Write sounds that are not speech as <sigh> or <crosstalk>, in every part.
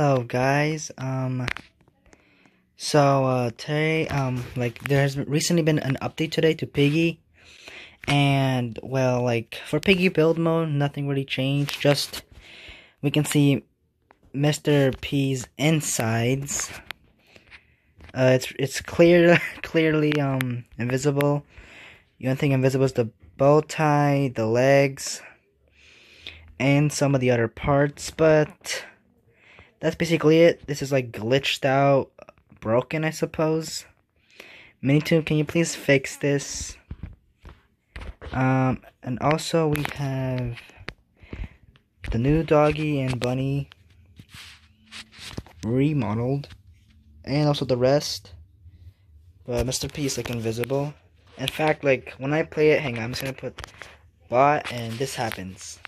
Hello guys, um, so, uh, today, um, like, there has recently been an update today to Piggy, and, well, like, for Piggy build mode, nothing really changed, just, we can see Mr. P's insides, uh, it's, it's clear, <laughs> clearly, um, invisible, the only thing invisible is the bow tie, the legs, and some of the other parts, but that's basically it. This is like glitched out, broken, I suppose. Minitoon, can you please fix this? Um, and also we have the new doggy and bunny remodeled, and also the rest. But Mr. P is like invisible. In fact, like when I play it, hang on, I'm just gonna put bot, and this happens.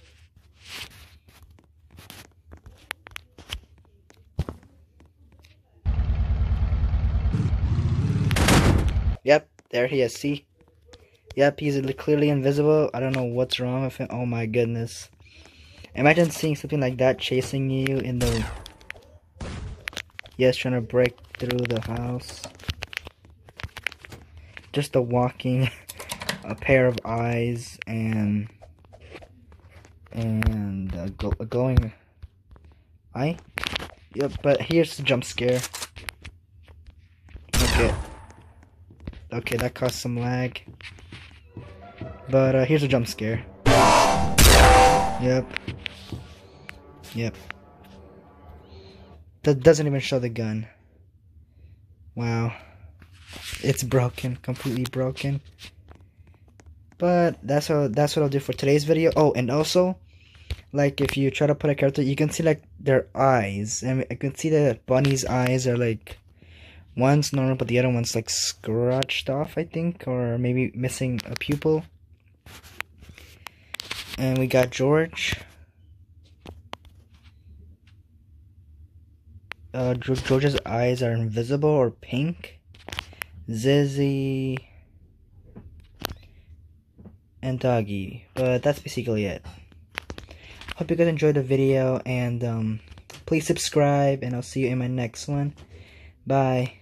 Yep, there he is. See? Yep, he's clearly invisible. I don't know what's wrong with him. Oh my goodness. Imagine seeing something like that chasing you in the... Yes, trying to break through the house. Just a walking, <laughs> a pair of eyes, and... And a, gl a glowing eye. Yep, but here's the jump scare. Okay. Okay, that caused some lag. But uh, here's a jump scare. Yep. Yep. That doesn't even show the gun. Wow. It's broken, completely broken. But that's what that's what I'll do for today's video. Oh, and also, like if you try to put a character, you can see like their eyes, and I can see that Bunny's eyes are like One's normal, but the other one's like scratched off, I think, or maybe missing a pupil. And we got George. Uh, George's eyes are invisible or pink. Zizzy. And Doggy. But that's basically it. Hope you guys enjoyed the video and um, please subscribe and I'll see you in my next one. Bye.